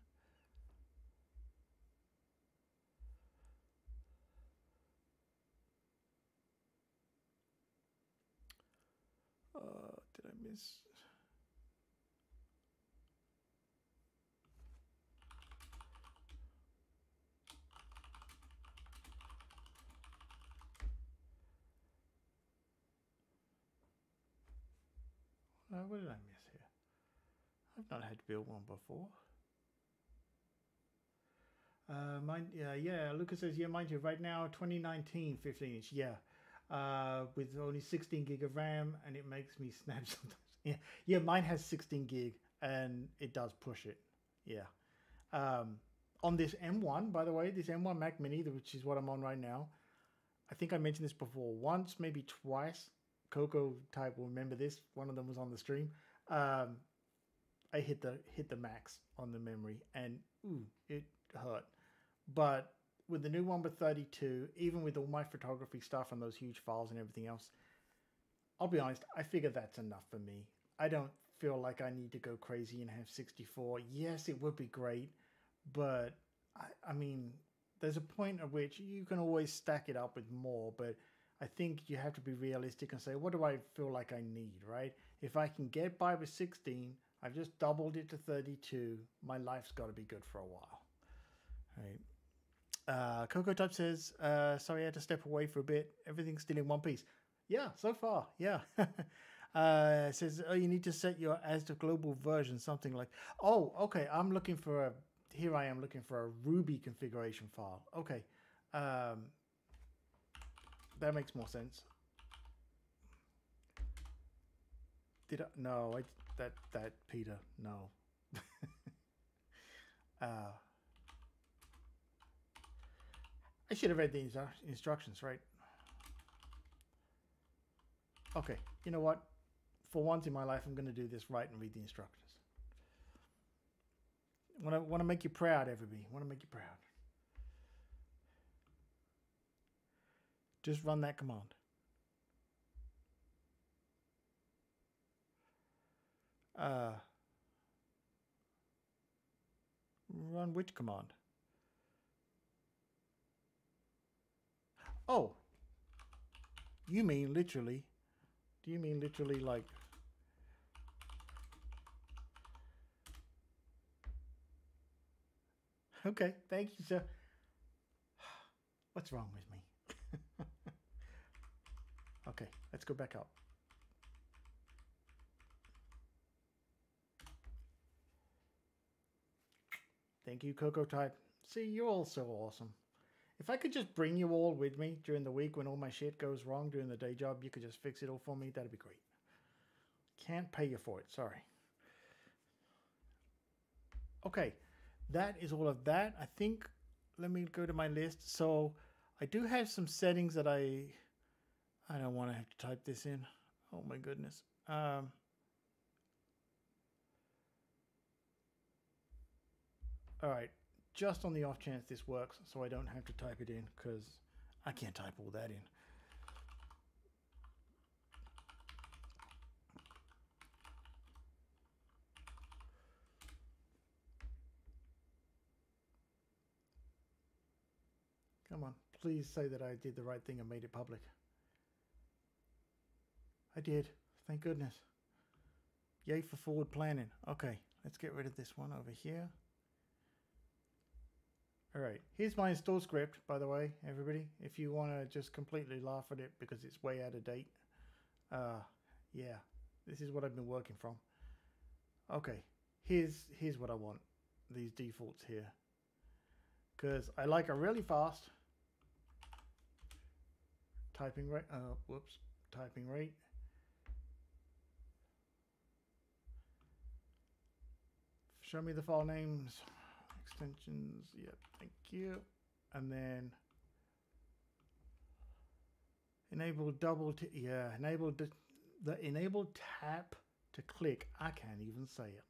Uh, did I miss? Uh, what did I miss here? I've not had to build one before. Uh, mine, yeah, yeah. Lucas says, yeah, mind you, right now, 2019 15 inch, yeah, uh, with only 16 gig of RAM, and it makes me snap sometimes. Yeah, yeah, mine has 16 gig, and it does push it. Yeah. Um, on this M1, by the way, this M1 Mac Mini, which is what I'm on right now, I think I mentioned this before once, maybe twice. Coco type will remember this. One of them was on the stream. Um, I hit the hit the max on the memory, and ooh, it hurt. But with the new one with 32, even with all my photography stuff and those huge files and everything else, I'll be honest, I figure that's enough for me. I don't feel like I need to go crazy and have 64. Yes, it would be great, but I, I mean, there's a point at which you can always stack it up with more, but I think you have to be realistic and say, what do I feel like I need, right? If I can get by with 16, I've just doubled it to 32, my life's got to be good for a while, right? Uh, Coco Type says, uh, sorry, I had to step away for a bit. Everything's still in one piece. Yeah, so far, yeah. uh, says, oh, you need to set your as the global version, something like, oh, okay, I'm looking for a, here I am looking for a Ruby configuration file. Okay, um, that makes more sense. Did I, no, I, that, that, Peter, no. uh, I should have read the instru instructions, right? Okay, you know what? For once in my life, I'm going to do this right and read the instructions. Want to want to make you proud, everybody. Want to make you proud. Just run that command. Uh, run which command? Oh, you mean literally? Do you mean literally like? Okay, thank you, sir. What's wrong with me? Okay, let's go back up. Thank you, Coco Type. See, you're all so awesome. If I could just bring you all with me during the week when all my shit goes wrong during the day job, you could just fix it all for me, that'd be great. Can't pay you for it, sorry. Okay, that is all of that. I think, let me go to my list. So I do have some settings that I, I don't want to have to type this in. Oh my goodness. Um, all right, just on the off chance this works so I don't have to type it in because I can't type all that in. Come on, please say that I did the right thing and made it public. I did, thank goodness. Yay for forward planning. Okay, let's get rid of this one over here. All right, here's my install script, by the way, everybody. If you want to just completely laugh at it because it's way out of date. Uh, yeah, this is what I've been working from. Okay, here's here's what I want. These defaults here. Because I like a really fast typing rate. Uh, whoops, typing rate. Show me the file names extensions. Yep, thank you. And then enable double, t yeah, enable the, enable tap to click. I can't even say it.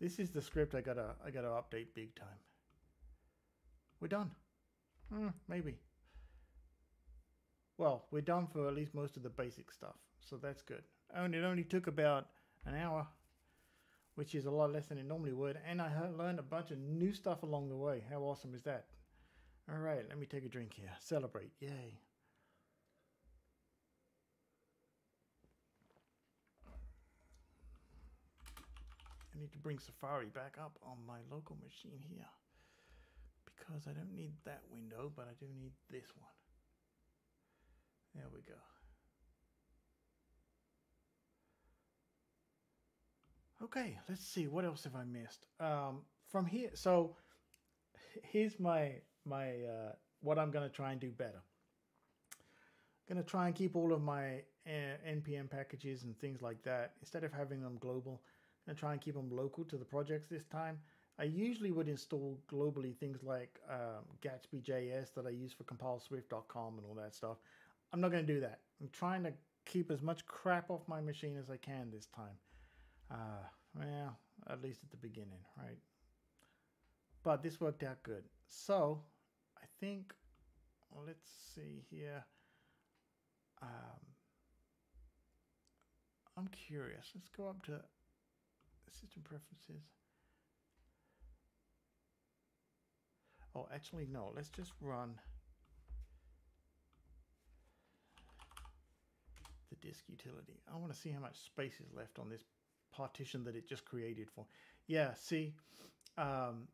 This is the script I gotta I gotta update big time. We're done. Mm, maybe. Well, we're done for at least most of the basic stuff, so that's good. And it only took about an hour, which is a lot less than it normally would, and I learned a bunch of new stuff along the way. How awesome is that? All right, let me take a drink here. Celebrate, yay. I need to bring Safari back up on my local machine here because I don't need that window, but I do need this one. There we go. Okay, let's see. What else have I missed? Um, from here, so here's my my uh, what I'm going to try and do better. I'm Going to try and keep all of my uh, npm packages and things like that instead of having them global. Going to try and keep them local to the projects this time. I usually would install globally things like um, Gatsby JS that I use for compileswift.com and all that stuff. I'm not going to do that. I'm trying to keep as much crap off my machine as I can this time. Uh, well, at least at the beginning, right? But this worked out good. So I think, well, let's see here. Um, I'm curious. Let's go up to system preferences. Oh, actually, no. Let's just run the disk utility. I want to see how much space is left on this partition that it just created for. Yeah, see, um,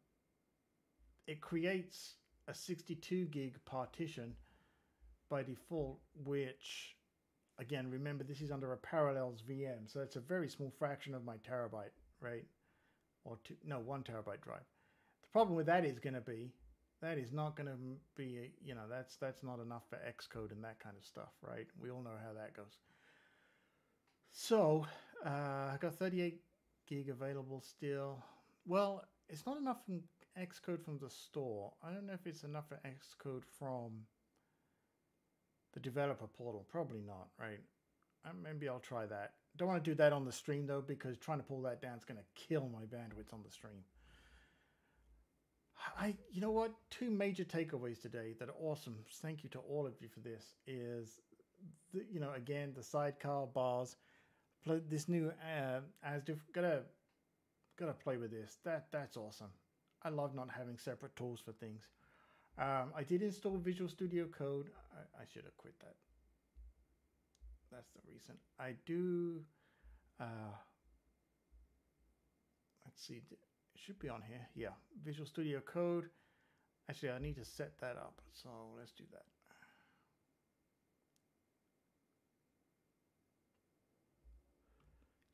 it creates a 62 gig partition by default, which again, remember this is under a Parallels VM, so it's a very small fraction of my terabyte, right? Or two, no, one terabyte drive. The problem with that is going to be that is not going to be, you know, that's that's not enough for Xcode and that kind of stuff, right? We all know how that goes. So uh, I got 38 gig available still. Well, it's not enough from Xcode from the store. I don't know if it's enough for Xcode from the developer portal. Probably not, right? Uh, maybe I'll try that. Don't want to do that on the stream though, because trying to pull that down is going to kill my bandwidth on the stream. I, you know what? Two major takeaways today that are awesome. Thank you to all of you for this. Is the, you know again the sidecar bars, this new uh, as gotta gotta play with this. That that's awesome. I love not having separate tools for things. Um, I did install Visual Studio Code. I, I should have quit that. That's the reason. I do. Uh, let's see. Should be on here. Yeah, Visual Studio Code. Actually, I need to set that up. So let's do that.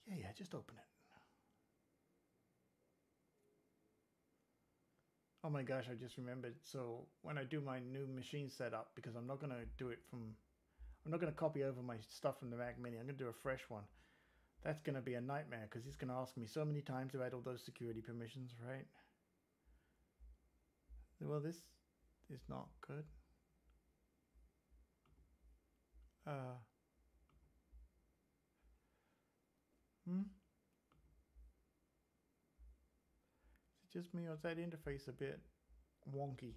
Yeah, yeah, just open it. Oh my gosh, I just remembered. So when I do my new machine setup, because I'm not going to do it from, I'm not going to copy over my stuff from the Mac Mini. I'm going to do a fresh one. That's going to be a nightmare because he's going to ask me so many times add all those security permissions, right? Well, this is not good. Uh, hmm? Is it just me or is that interface a bit wonky?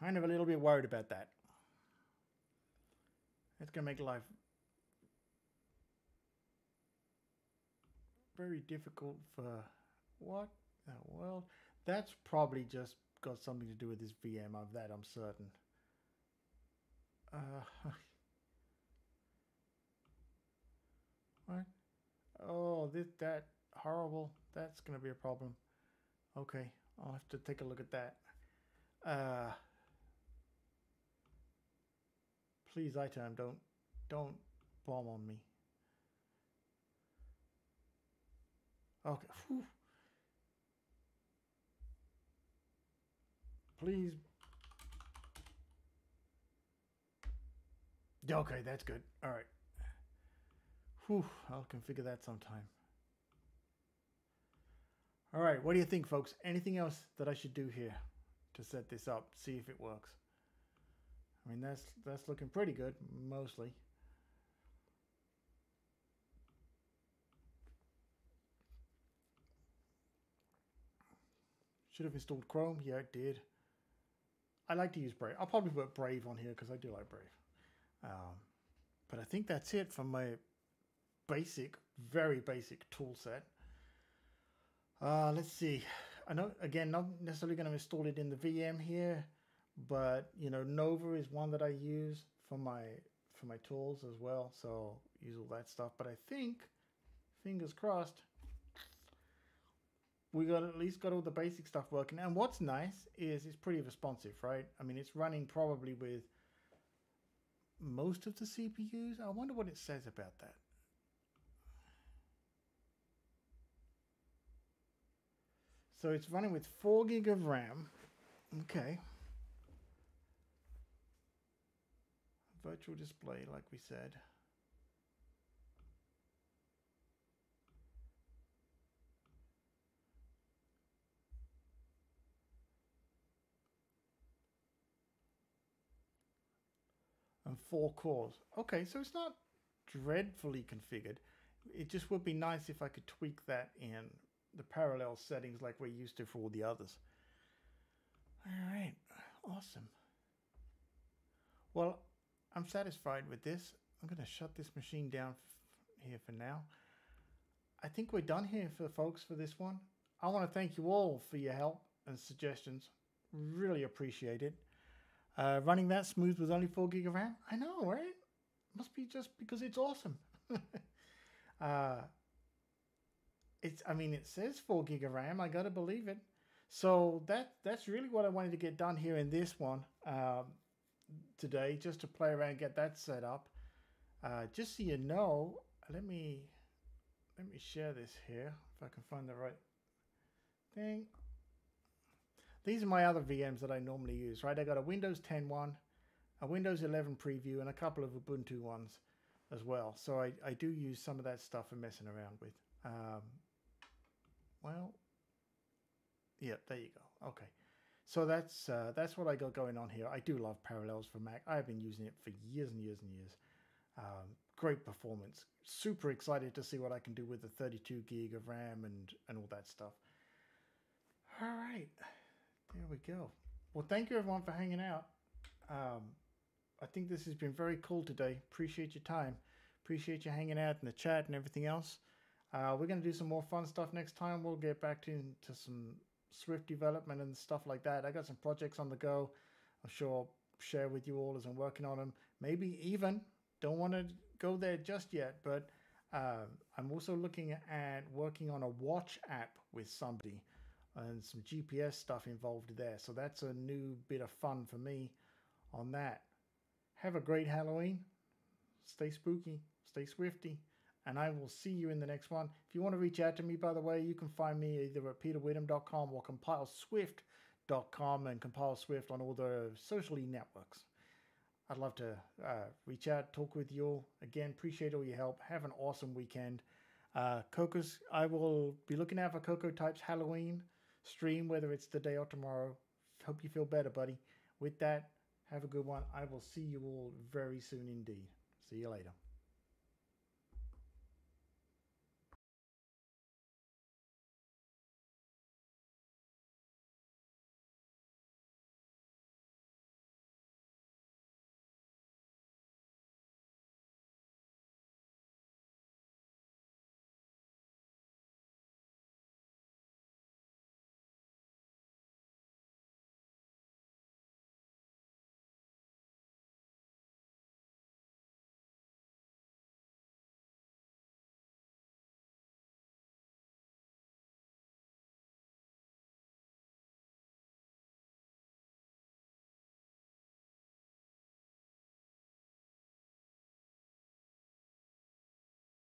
Kind of a little bit worried about that. It's going to make life very difficult for what? Oh, well, that's probably just got something to do with this VM of that, I'm certain. Uh, what? Oh, this, that, horrible. That's going to be a problem. Okay, I'll have to take a look at that. Uh, Please, iTerm, don't don't bomb on me. Okay. Whew. Please. Okay, that's good. All right. Whew, I'll configure that sometime. All right, what do you think, folks? Anything else that I should do here to set this up, see if it works? I mean, that's that's looking pretty good, mostly. Should have installed Chrome. Yeah, it did. I like to use Brave. I'll probably put Brave on here because I do like Brave. Um, but I think that's it for my basic, very basic tool set. Uh, let's see. I know, again, not necessarily going to install it in the VM here but you know Nova is one that I use for my for my tools as well so use all that stuff. But I think fingers crossed we got at least got all the basic stuff working. And what's nice is it's pretty responsive right? I mean it's running probably with most of the CPUs I wonder what it says about that. So it's running with 4 gig of RAM. Okay virtual display, like we said. and four cores. Okay, so it's not dreadfully configured. It just would be nice if I could tweak that in the Parallels settings like we're used to for all the others. All right, awesome. Well, I'm satisfied with this. I'm going to shut this machine down here for now. I think we're done here for folks for this one. I want to thank you all for your help and suggestions. Really appreciate it. Uh, running that smooth with only 4 gig of RAM? I know, right? Must be just because it's awesome. uh, it's, I mean, it says 4 gig of RAM. I gotta believe it. So that that's really what I wanted to get done here in this one um, today, just to play around, get that set up. Uh, just so you know, let me let me share this here if I can find the right thing. These are my other VMs that I normally use, right? I got a Windows 10 one, a Windows 11 preview, and a couple of Ubuntu ones as well. So I, I do use some of that stuff for messing around with. Um, well, yeah, there you go. Okay. So that's uh, that's what I got going on here. I do love Parallels for Mac. I've been using it for years and years and years. Um, great performance. Super excited to see what I can do with the 32 gig of RAM and, and all that stuff. All right. There we go. Well, thank you everyone for hanging out. Um, I think this has been very cool today. Appreciate your time. Appreciate you hanging out in the chat and everything else. Uh, we're going to do some more fun stuff next time. We'll get back to, into some Swift development and stuff like that. I got some projects on the go. I'm sure I'll share with you all as I'm working on them. Maybe even, don't want to go there just yet, but uh, I'm also looking at working on a watch app with somebody and some GPS stuff involved there. So that's a new bit of fun for me on that. Have a great Halloween. Stay spooky, stay swifty, and I will see you in the next one. If you want to reach out to me, by the way, you can find me either at peterwitham.com or compileswift.com and compile Swift on all the social networks. I'd love to uh, reach out, talk with you all. Again, appreciate all your help. Have an awesome weekend. Uh, Coco's, I will be looking out for Coco Types Halloween stream, whether it's today or tomorrow. Hope you feel better, buddy. With that, have a good one. I will see you all very soon indeed. See you later.